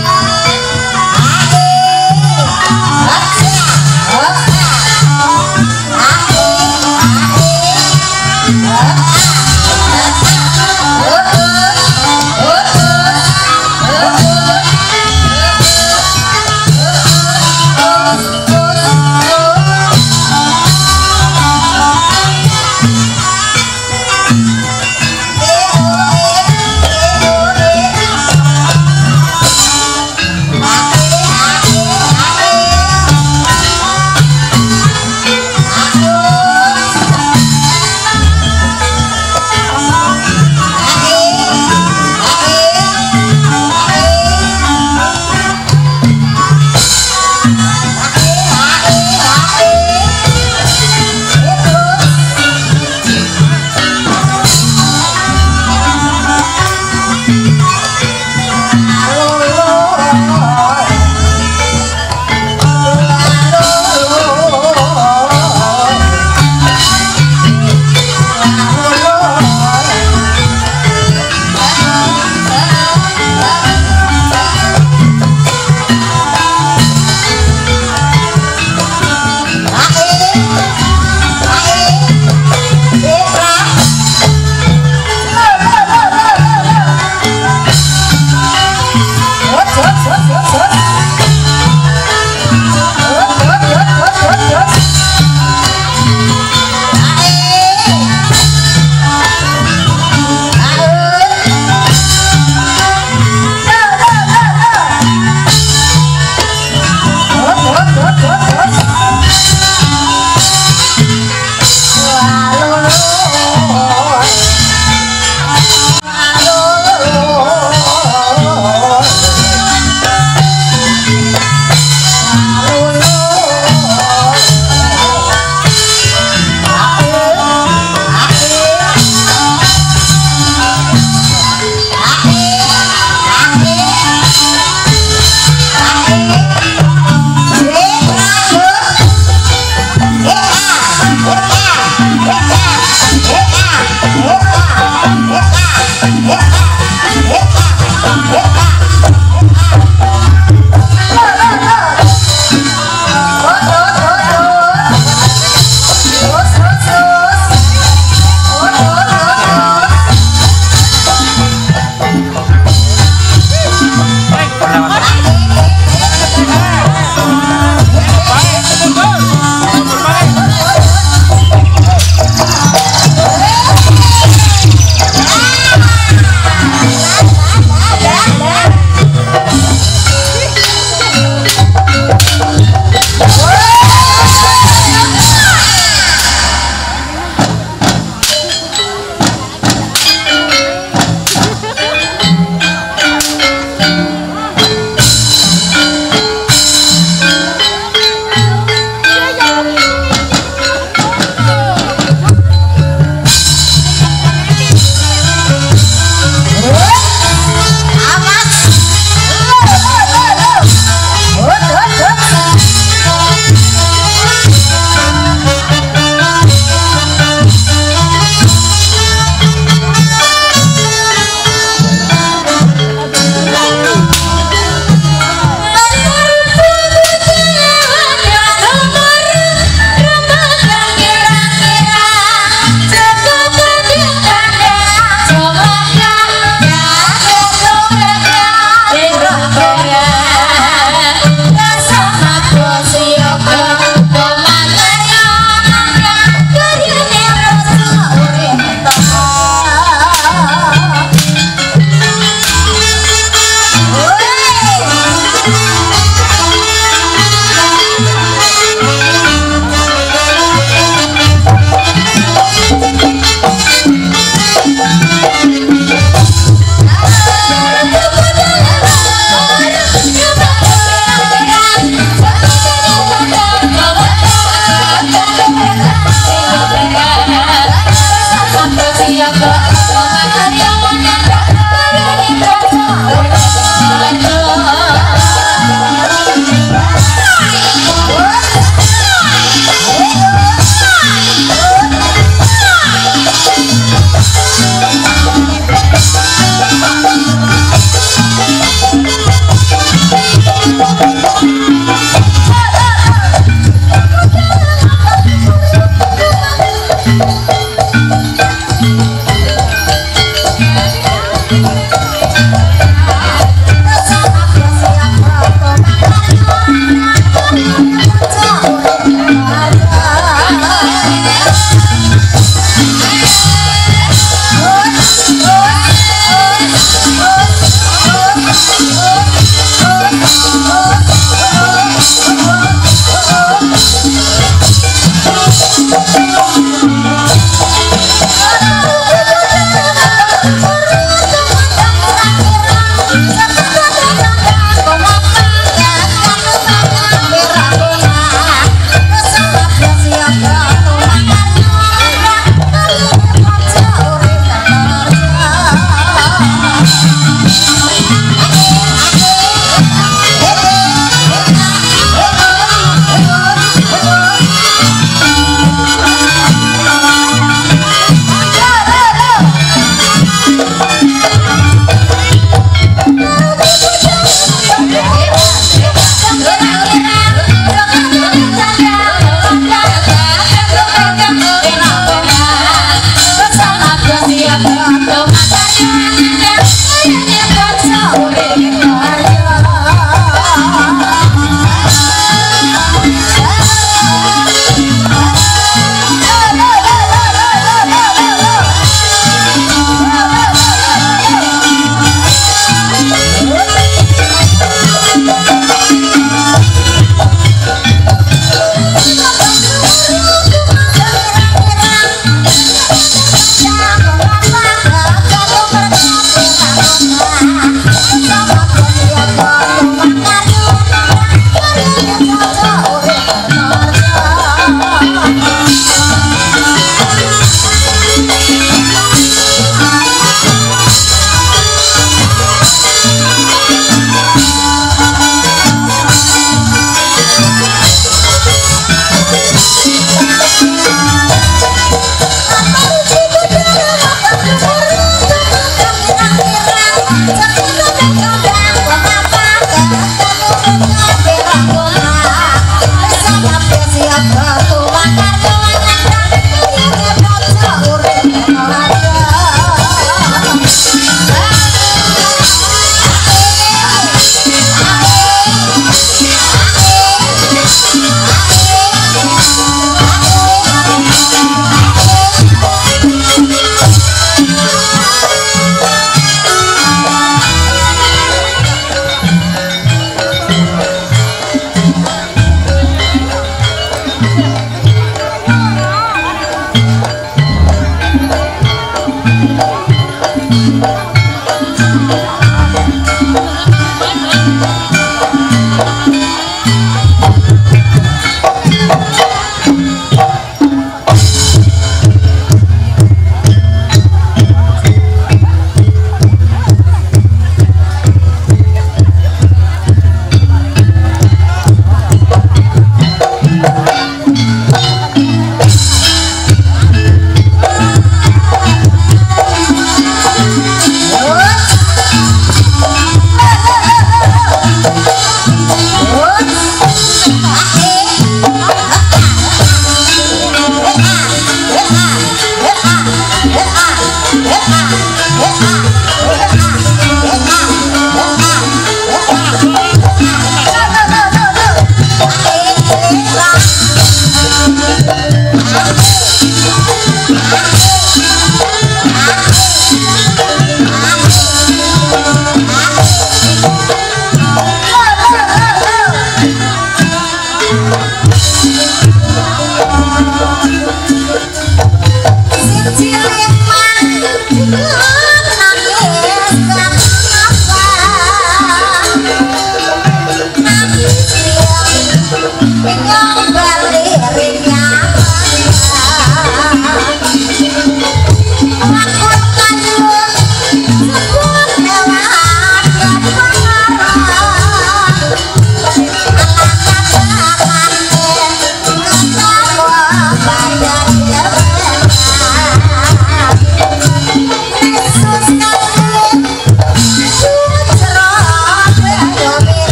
I